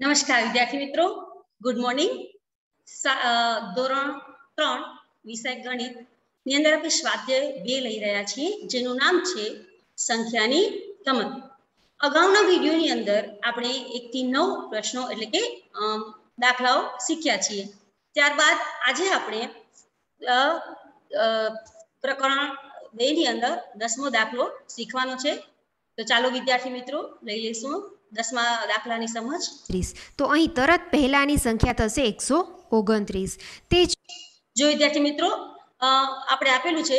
નમસ્કાર, વિદ્યાર્થી મિત્રો. ગુડ મોર્નિંગ ધોરણ ત્રણ, વિષય ગણિતની અંદર આપણે સ્વાધ્યાય બે લઈ રહ્યા છીએ, જેનું નામ છે સંખ્યાની કમત અગાઉના વિડીયોની અંદર આપણે એકથી નવ પ્રશ્નો એટલે કે દાખલાઓ શીખ્યા છીએ. ત્યારબાદ આજે આપણે પ્રકરણ બે ની અંદર દસમો દાખલો શીખવાનો છે. તો ચાલો વિદ્યાર્થી મિત્રો લઈ લઈશું. દસમા દાખલાની સમજ? ત્રીસ. તો અહીં તરત પહેલાંની સંખ્યા થશે એકસો ઓગણત્રીસ. તે જ વિદ્યાર્થી મિત્રો આપણે આપેલું છે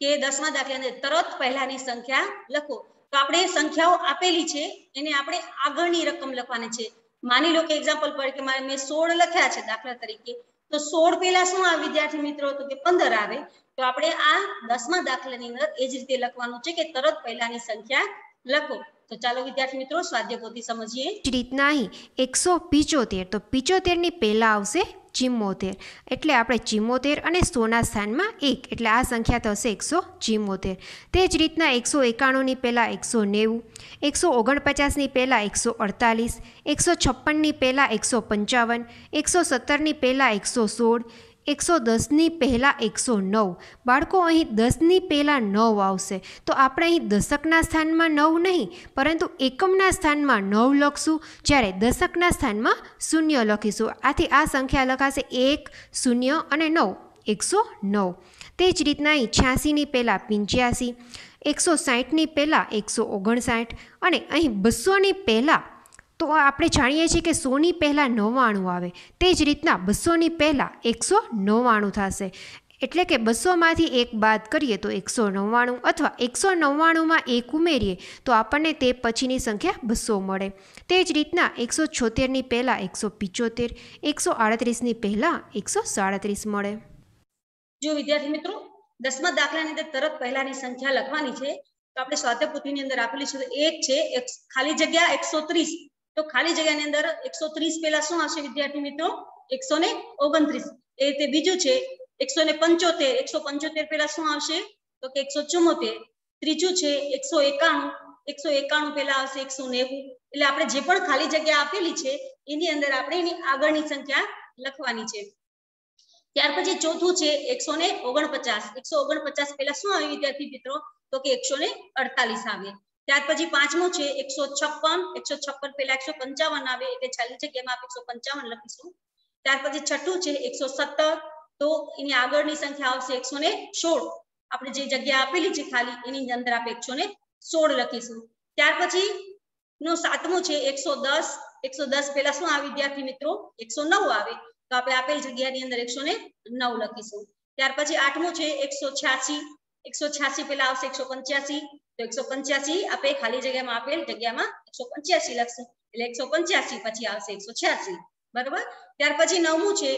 કે દસમા દાખલાને તરત પહેલાની સંખ્યા લખો. તો આપણે સંખ્યાઓ આપેલી છે એને આપણે આગળની રકમ લખવાની છે. માની લો કે એક્ઝામ્પલ પર કે મારે મેં સોળ લખ્યા છે દાખલા તરીકે. તો સોળ પહેલા શું આવે વિદ્યાર્થી મિત્રો? તો કે પંદર આવે. તો આપણે આ દસમા દાખલાની અંદર એ જ રીતે લખવાનું છે કે તરત પહેલાની સંખ્યા લખો. તો ચાલો વિદ્યાર્થી મિત્રો સ્વાધ્યાય પોથી સમજીએ. જ રીતના અહીં એકસો પિચોતેર. તો પિચોતેરની પહેલાં આવશે ચિમ્મોતેર. એટલે આપણે ચિમ્મોતેર અને સોના સ્થાનમાં એક. એટલે આ સંખ્યા થશે એકસો ચિમ્મોતેર. તે જ રીતના એકસો એકાણુંની પહેલાં એકસો નેવું. એકસો ઓગણપચાસની પહેલાં એકસો અડતાલીસ. એકસો છપ્પનની પહેલાં એકસો પંચાવન. એકસો સત્તરની પહેલાં એકસો સોળ. એકસો દસની પહેલાં એકસો નવ. બાળકો, અહીં દસની પહેલાં નવ આવશે. તો આપણે અહીં દશકના સ્થાનમાં નવ નહીં, પરંતુ એકમના સ્થાનમાં નવ લખશું. જ્યારે દશકના સ્થાનમાં શૂન્ય લખીશું. આથી આ સંખ્યા લખાશે એક, શૂન્ય અને નવ. એકસો નવ. તે જ રીતના અહીં છ્યાસીની પહેલાં પંચ્યાસી, એકસો સાહીઠની પહેલાં એકસો ઓગણસાઠ અને અહીં બસોની પહેલાં તો આપણે જાણીએ છીએ કે સોની પહેલાં નવ્વાણું આવે. તે જ રીતના બસોની પહેલાં એકસો નવ્વાણું થશે. એટલે કે બસોમાંથી એક બાદ કરીએ તો એકસો નવ્વાણું અથવા એકસો નવ્વાણુંમાં એક ઉમેરીએ તો આપણને તે પછીની સંખ્યા બસો મળે. તે જ રીતના એકસો છોતેરની પહેલાં એકસો પિચોતેર, એકસો આડત્રીસની પહેલાં એકસો સાડત્રીસ મળે. જો વિદ્યાર્થી મિત્રો, દસમા દાખલાની અંદર તરત પહેલાની સંખ્યા લખવાની છે, તો આપણે પોથીની અંદર આપેલી છે એક છે ખાલી જગ્યા એકસો ત્રીસ. તો ખાલી જગ્યાની અંદર એકસો ત્રીસ પહેલા શું આવશે વિદ્યાર્થી મિત્રો? એકસો ને ઓગણત્રીસ. એ રીતે બીજું છે, એકસો ને પંચોતેર. એકસો પંચોતેર પહેલા શું આવશે? તો કે એકસો ચુમ્મોતેર ત્રીજું છે, એકસો એકાણું. એકસો એકાણું પહેલા આવશે એકસો નેવું. એટલે આપણે જે પણ ખાલી જગ્યા આપેલી છે, એની અંદર આપણે એની આગળની સંખ્યા લખવાની છે. ત્યાર પછી ચોથું છે, એકસો ને ઓગણપચાસ. એકસો ઓગણપચાસ પહેલા શું આવે વિદ્યાર્થી મિત્રો? તો કે એકસો ને અડતાલીસ આવે. ત્યાર પછી પાંચમું છે એકસો છપ્પન. એકસો છપ્પન પેલા એકસો પંચાવન આવે એટલે છેલ્લી જગ્યામાં આપણે એકસો પંચાવન લખીશું. ત્યાર પછી છઠ્ઠું છે એકસો સત્તર. તો એની આગળની સંખ્યા આવશે એકસો ને સોળ. આપણે જે જગ્યા આપેલી છે ખાલી એની અંદર આપણે એકસો ને સોળ લખીશું. ત્યાર પછી નું સાતમું છે એકસો દસ. એકસો દસ પેલા શું આવે વિદ્યાર્થી મિત્રો? એકસો નવ આવે. તો આપણે આપેલ જગ્યાની અંદર એકસો ને નવ લખીશું. ત્યાર પછી આઠમું છે એકસો છ્યાસી. એકસો છ્યાસી પેલા આવશે એકસો પંચ્યાસી. તો એકસો પંચ્યાસી આપણે ખાલી જગ્યામાં આપેલ જગ્યામાં એકસો પંચ્યાસી લખશું. એટલે એકસો પંચ્યાસી પછી આવશે એકસો છ્યાસી. બરોબર? ત્યાર પછી નવમું છે,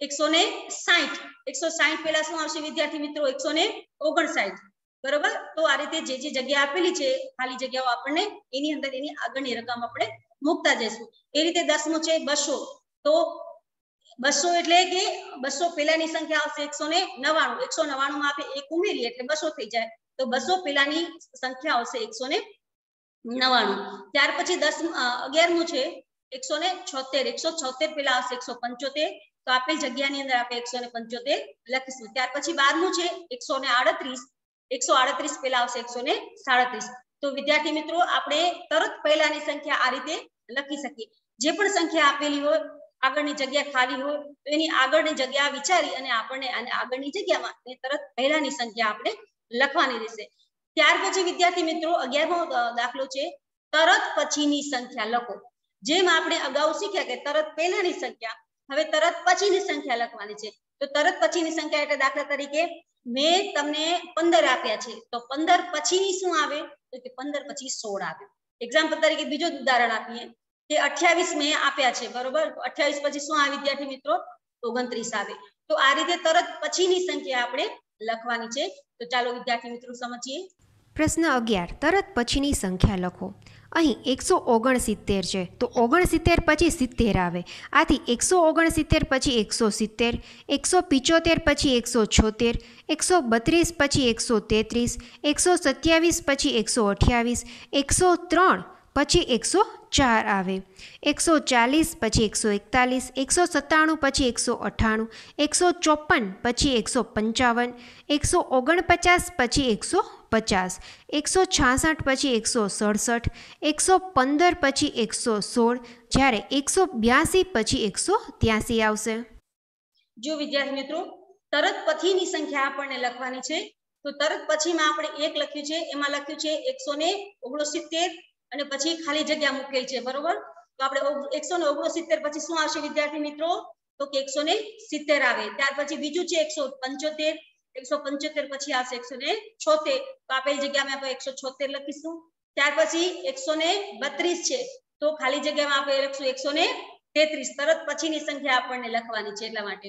એકસો ને સાહીઠ એકસો સાહીઠ પેલા શું આવશે વિદ્યાર્થી મિત્રો? એકસો ને ઓગણસાઠ. બરોબર? તો આ રીતે જે જે જગ્યા આપેલી છે, ખાલી જગ્યાઓ આપણને એની અંદર એની આગળની રકમ આપણે મૂકતા જઈશું. એ રીતે દસમું છે, બસો. તો બસો એટલે કે બસો પહેલાની સંખ્યા આવશે એકસો ને નવાણું એકસો નવાણું માં આપણે એક ઉમેરીએ એટલે બસો થઈ જાય. તો બસો પહેલાની સંખ્યા આવશે એકસો ને નવાણું ત્યાર પછી દસ અગિયારમું છે, એકસો ને છોતેર. એકસો છોતેર પેલા આવશે એકસો પંચોતેર. તો આપેલ જગ્યાની અંદર આપણે એકસો ને પંચોતેર લખીશું. ત્યાર પછી બારમું છે, એકસો ને આડત્રીસ. એકસો આડત્રીસ પેલા આવશે એકસો ને સાડત્રીસ. તો વિદ્યાર્થી મિત્રો, આપણે તરત પહેલાની સંખ્યા આ રીતે લખી શકીએ. જે પણ સંખ્યા આપેલી હોય આગળની જગ્યા ખાલી હોય તો એની આગળની જગ્યા વિચારી અને આપણને અને આગળની જગ્યામાં તરત પહેલાની સંખ્યા આપણે લખવાની રહેશે. ત્યાર પછી વિદ્યાર્થી મિત્રો અગિયારમો દાખલો છે, તરત પછીની સંખ્યા લખો. જેમ આપણે અગાઉ શીખ્યા કે તરત પહેલાની સંખ્યા, હવે તરત પછીની સંખ્યા લખવાની છે. તો તરત પછીની સંખ્યા એટલે દાખલા તરીકે મેં તમને પંદર આપ્યા છે. તો પંદર પછીની શું આવે? તો કે પંદર પછી સોળ આવે. એક્ઝામ્પલ તરીકે બીજું ઉદાહરણ આપીએ. કે અઠ્યાવીસ મેં આપ્યા છે, બરોબર? અઠ્યાવીસ પછી શું આવે વિદ્યાર્થી મિત્રો? ઓગણત્રીસ આવે. તો આ રીતે તરત પછીની સંખ્યા આપણે લખવાની છે. તો ચાલો વિદ્યાર્થી મિત્રો સમજીએ. પ્રશ્ન અગિયાર. તરત પછીની સંખ્યા લખો. અહીં એકસો ઓગણસિત્તેર છે. તો ઓગણસિત્તેર પછી સિત્તેર આવે. આથી એકસો ઓગણસિત્તેર પછી એકસો સિત્તેર, એકસો પિચોતેર પછી એકસો છોતેર, એકસો બત્રીસ પછી એકસો તેત્રીસ, એકસો સત્યાવીસ પછી એકસો અઠ્યાવીસ, એકસો ત્રણ પછી એકસો ચાર આવે. એકસો ચાલીસ પછી એકસો એકતાલીસ, એકસો સત્તાણું પછી એકસો અઠ્ઠાણું એકસો ચોપન પછી એકસો પંચાવન, એકસો ઓગણપચાસ પછી એકસો પચાસ, એકસો છાસઠ પછી એકસો સડસઠ, એકસો પંદર પછી એકસો સોળ, જ્યારે એકસો બ્યાસી પછી એકસો ત્યાસી આવશે. જો વિદ્યાર્થી મિત્રો, તરત પછીની સંખ્યા આપણને લખવાની છે. તો તરત પછીમાં આપણે એક લખ્યું છે, એમાં લખ્યું છે એકસો ને ઓગણસિત્તેર અને પછી ખાલી જગ્યા મૂકેલ છે, બરોબર? તો આપણે એકસો ને ઓગણસિત્તેર પછી શું આવશે વિદ્યાર્થી મિત્રો? તો કે એકસો ને સિત્તેર આવે. ત્યાર પછી બીજું છે એકસો પંચોતેર. એકસો પંચોતેર પછી આવશે એકસો ને છોતેર. તો આપેલ જગ્યામાં આપણે એકસો છોતેર લખીશું. ત્યાર પછી એકસો ને બત્રીસ છે. તો ખાલી જગ્યામાં આપણે લખશું એકસો ને તેત્રીસ. તરત પછીની સંખ્યા આપણને લખવાની છે એટલા માટે.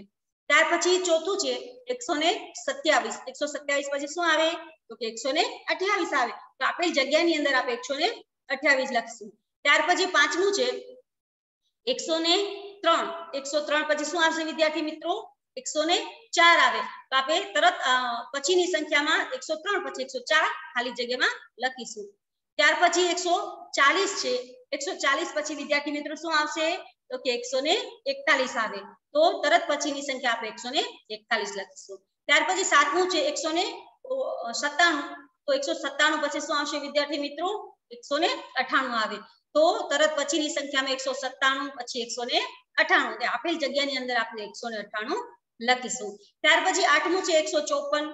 ત્યાર પછી ચોથું છે એકસો ને સત્યાવીસ. એકસો સત્યાવીસ પછી શું આવે? તો કે એકસો ને અઠ્યાવીસ આવે. તો આપેલ જગ્યાની અંદર આપણે એકસો ને અઠ્યાવીસ લખશું. ત્યાર પછી પાંચમું છે. એકસો ને ત્રણ. એકસો ત્રણ પછી શું આવશે વિદ્યાર્થી મિત્રો? એકસો ને ચાર આવે. તો આપણે તરત પછીની સંખ્યામાં એકસો ત્રણ પછી એકસો ચાર ખાલી જગ્યામાં લખીશું. ત્યાર પછી એકસો ચાલીસ છે. એકસો ચાલીસ પછી વિદ્યાર્થી મિત્રો શું આવશે? તો કે એકસો ને એકતાલીસ આવે. તો તરત પછીની સંખ્યા આપણે એકસો ને એકતાલીસ લખીશું. ત્યાર પછી સાતમું છે. એકસો ને સત્તાણું. તો એકસો સત્તાણું પછી શું આવશે વિદ્યાર્થી મિત્રો? એકસો ને અઠાણું આવે. તો તરત પછીની સંખ્યામાં એકસો સત્તાણું, પછી એકસો ને અઠાણું. આપેલ જગ્યાની અંદર આપણે એકસો ને અઠાણું લખીશું. ત્યાર પછી આઠમું છે એકસો ચોપન.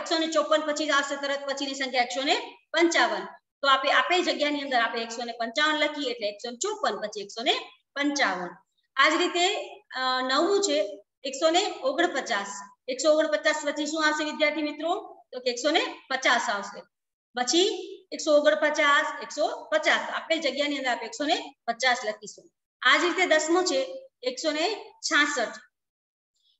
એકસો ને ચોપન પછી આવશે તરત પછીની સંખ્યા એકસો ને પંચાવન. તો આપણે આપેલ જગ્યાની અંદર આપણે એકસો ને પંચાવન લખીએ એટલે એકસો ચોપન પછી એકસો ને પંચાવન. આ જ રીતે નવમું છે એકસો ને ઓગણપચાસ. એકસો ઓગણપચાસ પછી શું આવશે વિદ્યાર્થી મિત્રો? તો કે એકસો ને પચાસ આવશે. પછી એકસો ઓગણપચાસ, એકસો પચાસ. આપણે જગ્યાની અંદર આપણે એકસો ને પચાસ લખીશું. આ જ રીતે દસમું છે, એકસો ને છાસઠ.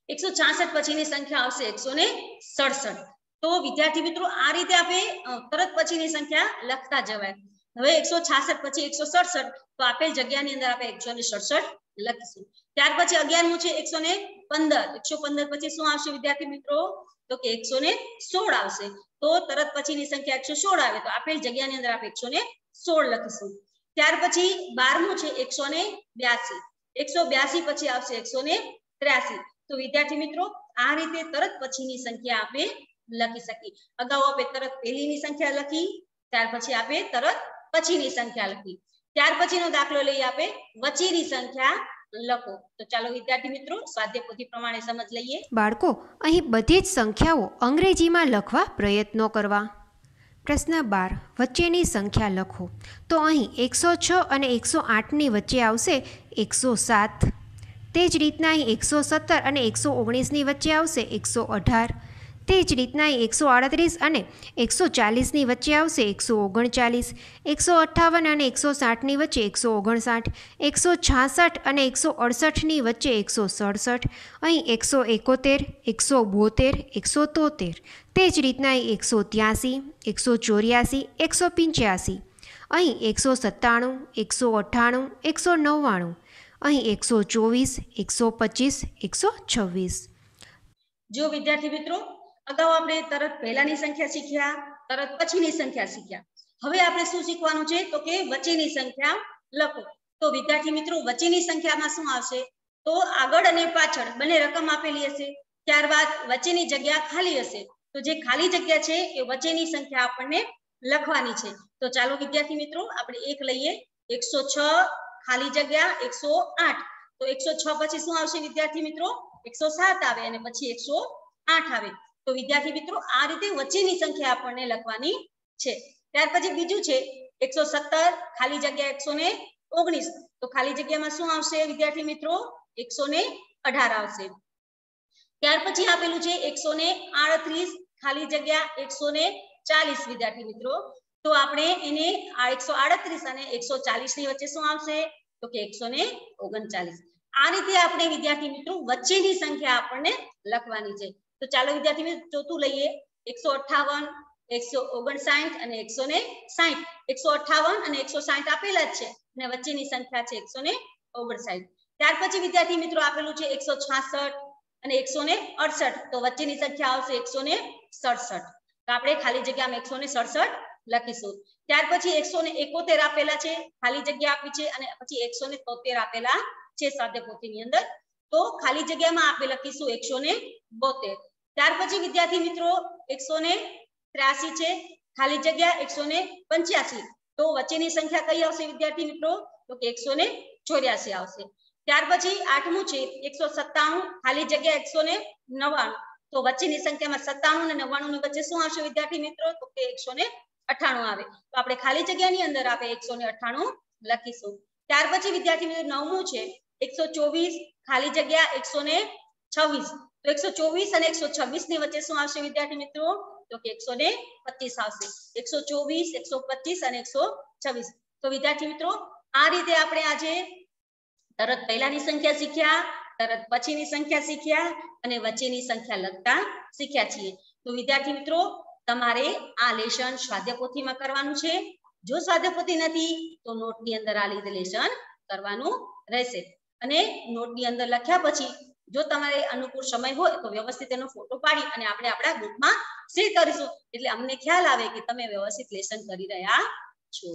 એકસો છાસઠ પછીની સંખ્યા આવશે એકસો ને સડસઠ. તો વિદ્યાર્થી મિત્રો, આ રીતે આપણે તરત પછીની સંખ્યા લખતા જવાય. હવે એકસો છાસઠ પછી એકસો સડસઠ, તો આપેલ જગ્યાની અંદર આપણે એકસો ને સડસઠ લખીશું. ત્યાર પછી અગિયારમું છે એકસો ને પંદર. એકસો પંદર પછી શું આવશે વિદ્યાર્થી મિત્રો? તો કે એકસો ને સોળ આવશે. તો તરત પછીની સંખ્યા એકસો સોળ આવે. તો આપેલ જગ્યાની અંદર આપણે એકસો ને સોળ લખીશું. ત્યાર પછી બારમું છે એકસો ને બ્યાસી. એકસો બ્યાસી પછી આવશે એકસો ને ત્ર્યાસી. તો વિદ્યાર્થી મિત્રો, આ રીતે તરત પછીની સંખ્યા આપણે લખી શકીએ. અગાઉ આપણે તરત પહેલીની સંખ્યા લખી, ત્યાર પછી આપણે તરત પછીની સંખ્યા લખી. ત્યાર પછીનો દાખલો લઈ આપે વચ્ચેની સંખ્યા લખો. તો ચાલો વિદ્યાર્થી મિત્રો, સ્વાધ્યાય પોથી પ્રમાણે સમજ લઈએ. બાળકો, અહીં બધી જ સંખ્યાઓ અંગ્રેજીમાં લખવા પ્રયત્નો કરવા. પ્રશ્ન બાર, વચ્ચેની સંખ્યા લખો. તો અહીં એકસો છ અને એકસો આઠની વચ્ચે આવશે એકસો સાત. તે જ રીતના અહીં એકસો સત્તર અને એકસો ઓગણીસની વચ્ચે આવશે એકસો અઢાર. તે જ રીતના એકસો આડત્રીસ અને એકસો ચાલીસની વચ્ચે આવશે એકસો ઓગણચાલીસ, એકસો અઠ્ઠાવન અને એકસો સાઠની વચ્ચે એકસો ઓગણસાઠ, એકસો છાસઠ અને એકસો અડસઠની વચ્ચે એકસો સડસઠ, અહીં એકસો એકોતેર, એકસો બોતેર, એકસો તોતેર, તે જ રીતના એકસો ત્યાસી, એકસો ચોર્યાસી, એકસો પંચ્યાસી, અહીં એકસો સત્તાણું, એકસો અઠ્ઠાણું, એકસો નવ્વાણું, અહીં એકસો ચોવીસ, એકસો પચીસ, એકસો છવ્વીસ. જો વિદ્યાર્થી મિત્રો અગાઉ આપણે તરત પહેલાની સંખ્યા શીખ્યા, તરત પછીની સંખ્યા શીખ્યા. હવે આપણે શું શીખવાનું છે? તો કે વચ્ચેની સંખ્યા લખો. તો વિદ્યાર્થી મિત્રો, વચ્ચેની સંખ્યામાં શું આવશે? તો આગળ અને પાછળ બંને રકમ આપેલી હશે. ત્યારબાદ વચ્ચેની જગ્યા ખાલી હશે. તો જે ખાલી જગ્યા છે, એ વચ્ચેની સંખ્યા આપણને લખવાની છે. તો ચાલો વિદ્યાર્થી મિત્રો, આપણે એક લઈએ. એકસો છ ખાલી જગ્યા, એકસો આઠ. તો એકસો છ પછી શું આવશે વિદ્યાર્થી મિત્રો? એકસો સાત આવે અને પછી એકસો આઠ આવે. તો વિદ્યાર્થી મિત્રો, આ રીતે વચ્ચેની સંખ્યા આપણને લખવાની છે. ત્યાર પછી બીજું છે, એકસો ખાલી જગ્યા એકસો તો ખાલી જગ્યામાં શું આવશે વિદ્યાર્થી મિત્રો? એકસો આવશે. ત્યાર પછી આપેલું છે, એકસો ખાલી જગ્યા એકસો વિદ્યાર્થી મિત્રો. તો આપણે એને આ એકસો અને એકસો ની વચ્ચે શું આવશે? તો કે એકસો આ રીતે આપણે વિદ્યાર્થી મિત્રો વચ્ચેની સંખ્યા આપણને લખવાની છે. તો ચાલો વિદ્યાર્થી મિત્રો ચોથું લઈએ. એકસો અઠાવન, એકસો ઓગણસાઠ અને એકસો ને સાઠ. એકસો અઠાવન અને એકસો સાઠ આપેલા જ છે અને વચ્ચેની સંખ્યા છે એકસો ને ઓગણસાઠ. ત્યાર પછી વિદ્યાર્થી મિત્રો આપેલું છે એકસો છાસઠ અને એકસો ને અડસઠ. તો વચ્ચેની સંખ્યા આવશે એકસો ને સડસઠ. તો આપણે ખાલી જગ્યામાં એકસો ને સડસઠ લખીશું. ત્યાર પછી એકસો ને એકોતેર આપેલા છે. ખાલી જગ્યા આપી છે અને પછી એકસો ને તોતેર આપેલા છે સ્વાધ્યાયપોથીની અંદર. તો ખાલી જગ્યામાં આપણે લખીશું એકસો ને બોતેર. ત્યાર પછી વિદ્યાર્થી મિત્રો, એકસો ને ત્રાસી છે. ખાલી જગ્યા એકસો ને પંચ્યાસી. તો વચ્ચેની સંખ્યા કઈ આવશે વિદ્યાર્થી મિત્રો? તો કે એકસો ને ચોર્યાસી આવશે. ત્યાર પછી આઠમું છે, એકસો સત્તાણું. ખાલી જગ્યા એકસો ને નવ્વાણું. તો વચ્ચેની સંખ્યામાં સત્તાણું અને નવ્વાણું ની વચ્ચે શું આવશે વિદ્યાર્થી મિત્રો? તો કે એકસો ને અઠાણું આવે. તો આપણે ખાલી જગ્યાની અંદર આપણે એકસો ને અઠાણું લખીશું. ત્યાર પછી વિદ્યાર્થી મિત્રો નવમું છે, એકસો ચોવીસ. ખાલી જગ્યા એકસો ને છવ્વીસ. તો એકસો ચોવીસ અને એકસો છવ્વીસની વચ્ચે શું આવશે વિદ્યાર્થી મિત્રો? તો કે એકસો ને પચીસ આવશે. એકસો ચોવીસ, એકસો પચીસ અને એકસો છવ્વીસ. તો વિદ્યાર્થી મિત્રો, આ રીતે આપણે આજે તરત પહેલાની સંખ્યા શીખ્યા, તરત પછીની સંખ્યા શીખ્યા અને વચ્ચેની સંખ્યા લખતા શીખ્યા છીએ. તો વિદ્યાર્થી મિત્રો, તમારે આ લેશન સ્વાધ્યાયપોથીમાં કરવાનું છે. જો સ્વાધ્યાયપોથી નથી, તો નોટની અંદર આ લીધે લેશન કરવાનું રહેશે. અને નોટની અંદર લખ્યા પછી જો તમારે અનુકૂળ સમય હોય તો વ્યવસ્થિત એનો ફોટો પાડી અને આપણે આપણા ગ્રુપમાં શેર કરીશું. એટલે અમને ખ્યાલ આવે કે તમે વ્યવસ્થિત લેસન કરી રહ્યા છો.